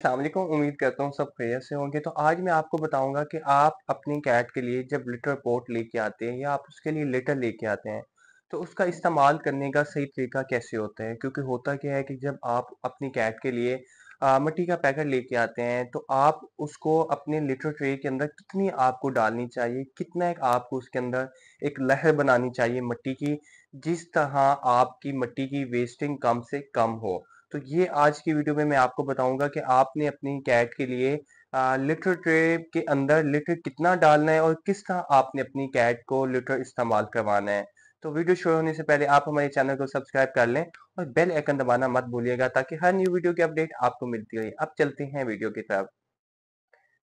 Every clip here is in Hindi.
अस्सलामुअलैकुम उम्मीद करता हूँ सब खैरियत से होंगे। तो आज मैं आपको बताऊँगा कि आप अपनी कैट के लिए जब लिटर पोट लेके आते हैं या आप उसके लिए लिटर लेके आते हैं तो उसका इस्तेमाल करने का सही तरीका कैसे होता है? क्योंकि होता क्या है कि जब आप अपनी कैट के लिए मिट्टी का पैकेट लेके आते हैं तो आप उसको अपने लिटर ट्रे के अंदर कितनी आपको डालनी चाहिए, कितना एक आपको उसके अंदर एक लहर बनानी चाहिए मिट्टी की, जिस तरह आपकी मिट्टी की वेस्टिंग कम से कम हो। तो ये आज की वीडियो में मैं आपको बताऊँगा कि आपने अपनी कैट के लिए लिटर ट्रे के अंदर लिटर कितना डालना है और किस तरह आपने अपनी कैट को लिटर इस्तेमाल करवाना है। तो वीडियो शुरू होने से पहले आप हमारे चैनल को सब्सक्राइब कर लें और बेल आइकन दबाना मत भूलिएगा ताकि हर न्यू वीडियो की अपडेट आपको मिलती रहे। अब चलते हैं वीडियो की तरफ़।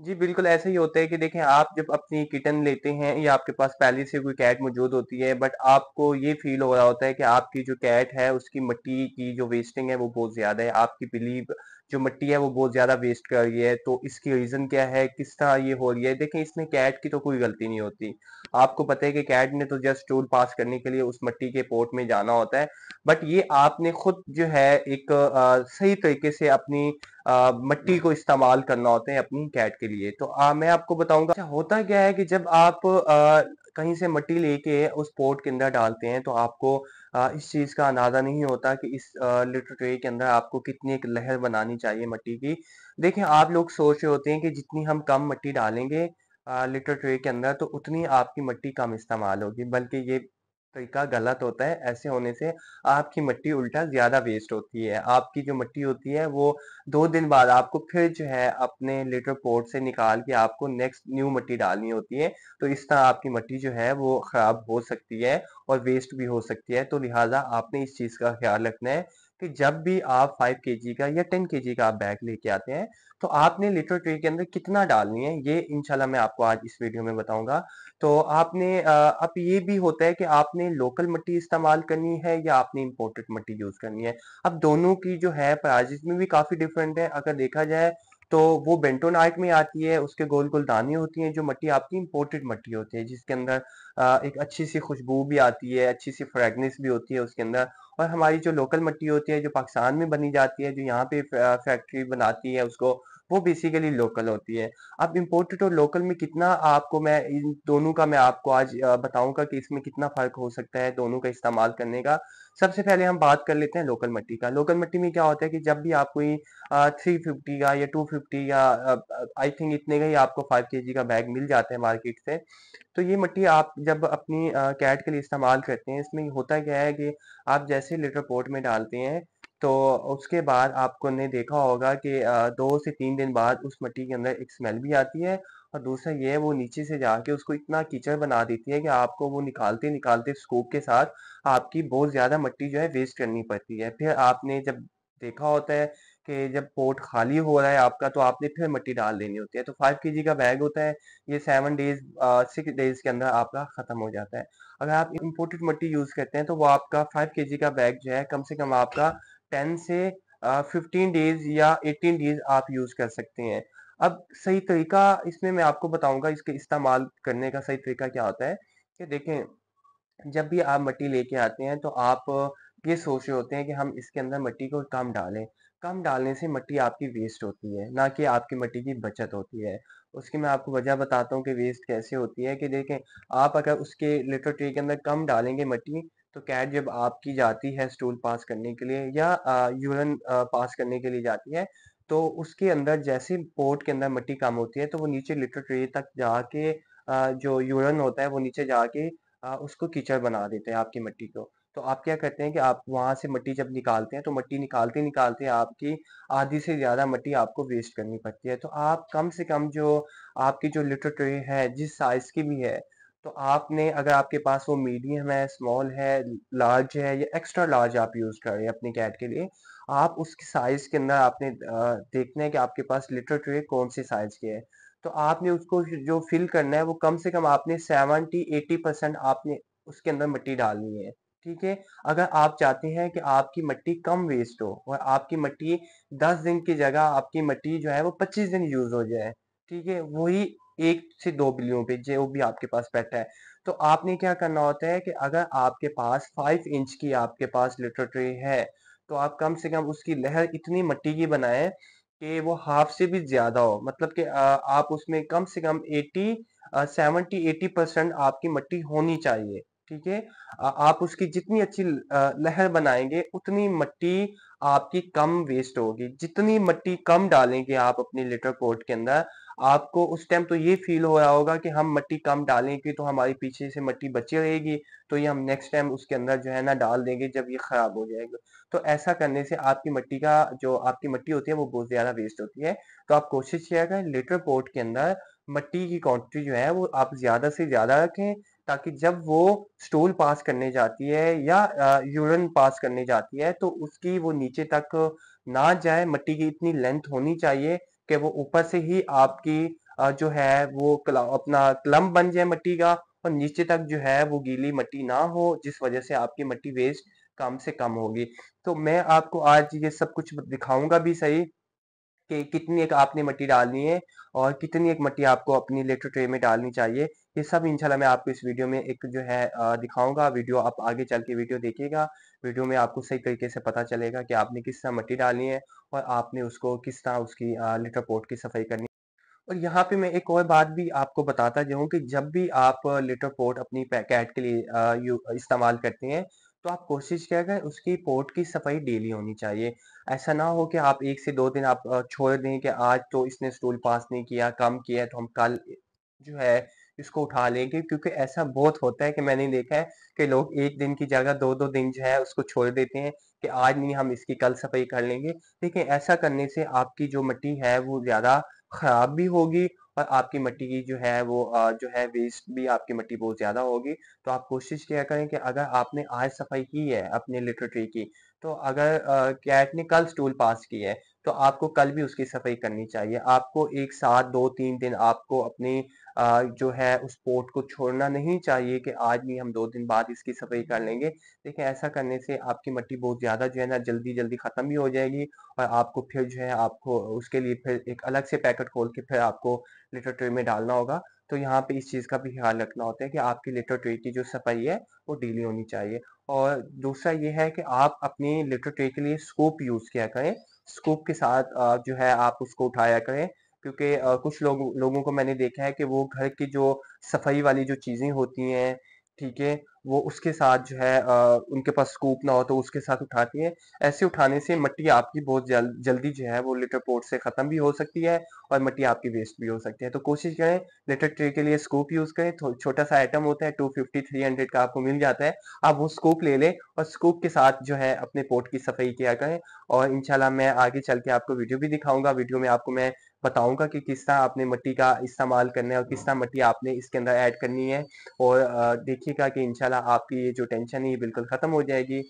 जी, बिल्कुल ऐसा ही होता है कि देखें आप जब अपनी किटन लेते हैं या आपके पास पहले से कोई कैट मौजूद होती है बट आपको ये फील हो रहा होता है कि आपकी जो कैट है उसकी मट्टी की जो वेस्टिंग है वो बहुत ज़्यादा है। आपकी बिलीव जो मिट्टी है वो बहुत ज़्यादा वेस्ट कर रही है तो इसकी रीज़न क्या है? किस तरह ये हो रही है? देखें इसमें कैट की तो कोई गलती नहीं होती। आपको पता है कि कैट ने तो जस्ट टूल पास करने के लिए उस मिट्टी के पोर्ट में जाना होता है। बट ये आपने खुद जो है एक आ, सही तरीके से अपनी मिट्टी को इस्तेमाल करना होता है अपनी कैट के लिए। तो आ, मैं आपको बताऊँगा अच्छा होता क्या है कि जब आप आ, कहीं से मट्टी लेके उस पोर्ट के अंदर डालते हैं तो आपको इस चीज़ का अंदाज़ा नहीं होता कि इस लिटर ट्रे के अंदर आपको कितनी एक लहर बनानी चाहिए मट्टी की। देखिए, आप लोग सोच रहे होते हैं कि जितनी हम कम मट्टी डालेंगे लिटर ट्रे के अंदर तो उतनी आपकी मट्टी कम इस्तेमाल होगी, बल्कि ये तरीका गलत होता है, ऐसे होने से आपकी मिट्टी उल्टा ज़्यादा वेस्ट होती है। आपकी जो मिट्टी होती है, वो दो दिन बाद आपको फिर जो है अपने लेटर पोर्ट से निकाल के आपको नेक्स्ट न्यू मिट्टी डालनी होती है। तो इस तरह आपकी मिट्टी जो है, वो खराब हो सकती है और वेस्ट भी हो सकती है। तो लिहाजा आपने इस चीज़ का ख्याल रखना है। कि जब भी आप 5 केजी का या 10 केजी का आप बैग लेके आते हैं तो आपने लिटर ट्रे के अंदर कितना डालनी है, ये इनशाला मैं आपको आज इस वीडियो में बताऊँगा। तो आपने अब ये भी होता है कि आपने लोकल मट्टी इस्तेमाल करनी है या आपने इम्पोर्टेड मट्टी यूज़ करनी है। अब दोनों की जो है प्राइजेस में भी काफ़ी डिफरेंट है। अगर देखा जाए तो वो बेंटोनाइट में आती है, उसके गोल गोल दाने होती हैं, जो मट्टी, आपकी इम्पोर्टेड मट्टी होती है, जिसके अंदर एक अच्छी सी खुशबू भी आती है अच्छी सी फ्रेगनेंस भी होती है उसके अंदर। और हमारी जो लोकल मट्टी होती है, जो पाकिस्तान में बनी जाती है, जो यहाँ पे फैक्ट्री बनाती है, उसको वो बेसिकली लोकल होती है। अब इम्पोर्टेड और लोकल में कितना आपको मैं इन दोनों का मैं आपको आज बताऊँगा कि इसमें कितना फ़र्क हो सकता है दोनों का इस्तेमाल करने का। सबसे पहले हम बात कर लेते हैं लोकल मिट्टी का। लोकल मिट्टी में क्या होता है कि जब भी आप कोई थ्री फिफ्टी का या टू फिफ्टी या आई थिंक इतने का ही आपको फाइव के का बैग मिल जाता है मार्केट से। तो ये मट्टी आप जब अपनी कैट के लिए इस्तेमाल करते हैं, इसमें होता क्या है कि आप जैसे लिटर पोर्ट में डालते हैं तो उसके बाद आपको ने देखा होगा कि दो से तीन दिन बाद उस मिट्टी के अंदर एक स्मेल भी आती है और दूसरा ये है वो नीचे से जाके उसको इतना कीचड़ बना देती है कि आपको वो निकालते निकालते स्कूप के साथ आपकी बहुत ज़्यादा मिट्टी जो है वेस्ट करनी पड़ती है। फिर आपने जब देखा होता है कि जब पोर्ट खाली हो रहा है आपका तो आपने फिर मिट्टी डाल देनी होती है। तो फाइव के का बैग होता है, ये सेवन डेज़ सिक्स डेज़ के अंदर आपका खत्म हो जाता है। अगर आप इम्पोर्टेड मिट्टी यूज़ करते हैं तो वो आपका फाइव के का बैग जो है कम से कम आपका टेन से फिफ्टीन डेज़ या एटीन डेज़ आप यूज़ कर सकते हैं। अब सही तरीका इसमें मैं आपको बताऊँगा इसके इस्तेमाल करने का सही तरीका क्या होता है कि देखें, जब भी आप मिट्टी लेके आते हैं तो आप ये सोच रहे होते हैं कि हम इसके अंदर मिट्टी को कम डालें। कम डालने से मिट्टी आपकी वेस्ट होती है, ना कि आपकी मट्टी की बचत होती है। उसकी मैं आपको वजह बताता हूँ कि वेस्ट कैसे होती है कि देखें, आप अगर उसके लिटर ट्री के अंदर कम डालेंगे मिट्टी तो कैट जब आपकी जाती है स्टूल पास करने के लिए या यूरन पास करने के लिए जाती है तो उसके अंदर जैसे पोर्ट के अंदर मिट्टी कम होती है तो वो नीचे लिटर ट्रे तक जाके जो यूरन होता है वो नीचे जाके उसको कीचड़ बना देते हैं आपकी मिट्टी को। तो आप क्या करते हैं कि आप वहाँ से मिट्टी जब निकालते हैं तो मिट्टी निकालते निकालते आपकी आधी से ज़्यादा मिट्टी आपको वेस्ट करनी पड़ती है। तो आप कम से कम जो आपकी जो लिटर ट्रे है, जिस साइज़ की भी है तो आपने, अगर आपके पास वो मीडियम है स्मॉल है लार्ज है, या एक्स्ट्रा लार्ज आप यूज़ कर रहे हैं अपने कैट के लिए, आप उसके साइज़ के अंदर आपने देखना है कि आपके पास लिटर ट्रे कौन से साइज़ के है। तो आपने उसको जो फिल करना है, वो कम से कम आपने सेवेंटी एटी परसेंट आपने उसके अंदर मिट्टी डालनी है। ठीक है? अगर आप चाहते हैं कि आपकी मिट्टी कम वेस्ट हो, और आपकी मिट्टी दस दिन की जगह आपकी मिट्टी जो है, वो पच्चीस दिन यूज़ हो जाए ठीक है, वही एक से दो बिलियों पे जो भी आपके पास पेट है। तो आपने क्या करना होता है कि अगर आपके पास फाइव इंच की आपके पास लिटर ट्रे है तो आप कम से कम उसकी लहर इतनी मट्टी की बनाए कि वो हाफ़ से भी ज़्यादा हो। मतलब कि आप उसमें कम से कम एटी सेवेंटी एटी परसेंट आपकी मट्टी होनी चाहिए, ठीक है? आप उसकी जितनी अच्छी लहर बनाएँगे, उतनी मट्टी आपकी कम वेस्ट होगी। जितनी मट्टी कम डालेंगे आप अपनी लिटर पोर्ट के अंदर आपको उस टाइम तो ये फील हो रहा होगा कि हम मट्टी कम डालेंगे तो हमारी पीछे से मट्टी बची रहेगी तो ये हम नेक्स्ट टाइम उसके अंदर जो है ना डाल देंगे जब ये खराब हो जाएगा। तो ऐसा करने से आपकी मट्टी का जो आपकी मट्टी होती है वो बहुत ज़्यादा वेस्ट होती है। तो आप कोशिश किया करें लिटर पोर्ट के अंदर मट्टी की क्वांटिटी जो है वो आप ज़्यादा से ज़्यादा रखें, ताकि जब वो स्टूल पास करने जाती है या यूरिन पास करने जाती है तो उसकी वो नीचे तक ना जाए, मट्टी की इतनी लेंथ होनी चाहिए कि वो ऊपर से ही आपकी जो है वो अपना क्लम बन जाए मट्टी का और नीचे तक जो है वो गीली मट्टी ना हो, जिस वजह से आपकी मट्टी वेस्ट कम से कम होगी। तो मैं आपको आज ये सब कुछ दिखाऊँगा भी सही कि कितनी एक आपने मट्टी डालनी है और कितनी एक मट्टी आपको अपनी लेटर ट्रे में डालनी चाहिए, ये सब इंशाल्लाह मैं आपको इस वीडियो में एक जो है दिखाऊँगा। वीडियो आप आगे चल के वीडियो देखिएगा। वीडियो में आपको सही तरीके से पता चलेगा कि आपने किस तरह मट्टी डालनी है और आपने उसको किस तरह उसकी लिटर पोर्ट की सफ़ाई करनी और यहाँ पे मैं एक और बात भी आपको बताता जाऊँ कि जब भी आप लिटर पोर्ट अपनी कैट के लिए इस्तेमाल करते हैं तो आप कोशिश क्या करें, उसकी पोर्ट की सफ़ाई डेली होनी चाहिए। ऐसा ना हो कि आप एक से दो दिन आप छोड़ दें कि आज तो इसने स्टूल पास नहीं किया, कम किया तो हम कल जो है इसको उठा लेंगे। क्योंकि ऐसा बहुत होता है कि मैंने देखा है कि लोग एक दिन की जगह दो दो दिन जो है उसको छोड़ देते हैं कि आज नहीं हम इसकी कल सफ़ाई कर लेंगे। लेकिन ऐसा करने से आपकी जो मिट्टी है वो ज़्यादा खराब भी होगी और आपकी मिट्टी की जो है वो जो है वेस्ट भी आपकी मिट्टी बहुत ज़्यादा होगी। तो आप कोशिश किया करें कि अगर आपने आज सफ़ाई की है अपने लिटर ट्री की तो अगर कैट ने कल स्टूल पास की है तो आपको कल भी उसकी सफ़ाई करनी चाहिए। आपको एक साथ दो तीन दिन आपको अपनी जो है उस पोर्ट को छोड़ना नहीं चाहिए कि आज नहीं हम दो दिन बाद इसकी सफ़ाई कर लेंगे। देखिए, ऐसा करने से आपकी मट्टी बहुत ज़्यादा जो है ना जल्दी जल्दी खत्म भी हो जाएगी और आपको फिर जो है आपको उसके लिए फिर एक अलग से पैकेट खोल के फिर आपको लिटर ट्रे में डालना होगा। तो यहाँ पे इस चीज़ का भी ख्याल रखना होता है कि आपकी लिटर ट्रे की जो सफ़ाई है, वो डेली होनी चाहिए। और दूसरा ये है कि आप अपनी लिटर ट्रे के लिए स्कोप यूज़ किया करें। स्कोप के साथ जो है आप उसको उठाया करें। क्योंकि कुछ लोग, लोगों को मैंने देखा है कि वो घर की जो सफ़ाई वाली जो चीज़ें होती हैं, ठीक है वो उसके साथ जो है उनके पास स्कूप ना हो तो उसके साथ उठाती है। ऐसे उठाने से मट्टी आपकी बहुत जल, जल्दी जो है वो लिटर पोर्ट से खत्म भी हो सकती है और मट्टी आपकी वेस्ट भी हो सकती है। तो कोशिश करें लिटर ट्रे के लिए स्कूप यूज़ करें। छोटा सा आइटम होता है टू फिफ्टी थ्री हंड्रेड का आपको मिल जाता है। आप वो स्कूप ले लें और स्कूप के साथ जो है अपने पोर्ट की सफ़ाई किया करें। और इनशाला मैं आगे चल के आपको वीडियो भी दिखाऊँगा। वीडियो में आपको मैं बताऊँगा कि किस तरह आपने मट्टी का इस्तेमाल करना है और किस तरह मट्टी आपने इसके अंदर ऐड करनी है। और देखिएगा कि इनशाला आपकी ये जो टेंशन है, ये बिल्कुल ख़त्म हो जाएगी।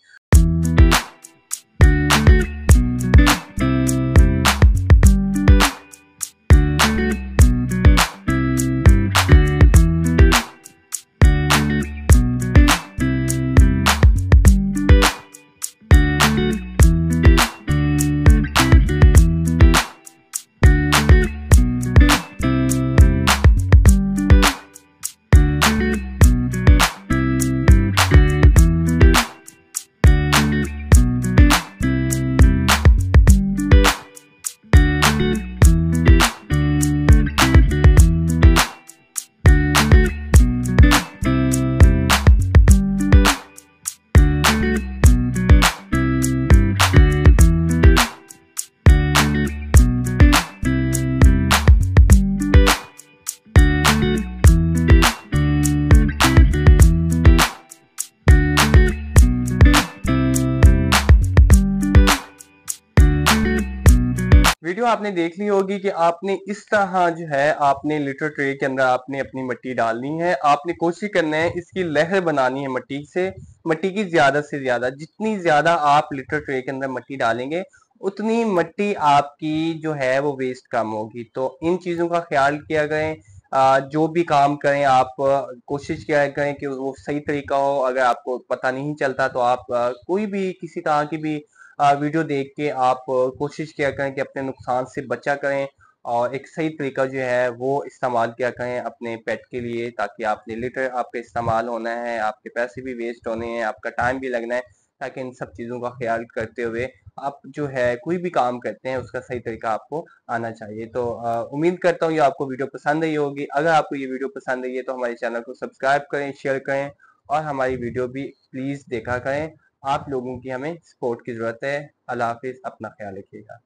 आपने देख ली होगी कि आपने इस तरह जो है, आपने लिटर ट्रे के अंदर आपने अपनी मिट्टी डालनी है। आपने कोशिश करना है इसकी लहर बनानी है मिट्टी से, मिट्टी की ज़्यादा से ज़्यादा। जितनी ज़्यादा आप लिटर ट्रे के अंदर मिट्टी डालेंगे, उतनी मिट्टी आपकी जो है, वो वेस्ट कम होगी। तो इन चीज़ों का ख्याल किया गए जो भी काम करें, आप कोशिश किया करें कि वो सही तरीका हो। अगर आपको पता नहीं चलता तो आप कोई भी किसी तरह की भी वीडियो देख के आप कोशिश किया करें कि अपने नुकसान से बचा करें और एक सही तरीका जो है वो इस्तेमाल किया करें अपने पेट के लिए ताकि आपने लिटर आपका इस्तेमाल होना है, आपके पैसे भी वेस्ट होने हैं, आपका टाइम भी लगना है ताकि इन सब चीज़ों का ख्याल करते हुए आप जो है कोई भी काम करते हैं उसका सही तरीका आपको आना चाहिए। तो उम्मीद करता हूँ ये आपको वीडियो पसंद आई होगी। अगर आपको ये वीडियो पसंद आई है तो हमारे चैनल को सब्सक्राइब करें, शेयर करें और हमारी वीडियो भी प्लीज़ देखा करें। आप लोगों की हमें सपोर्ट की ज़रूरत है। अल्लाह हाफिज़ अपना ख्याल रखिएगा।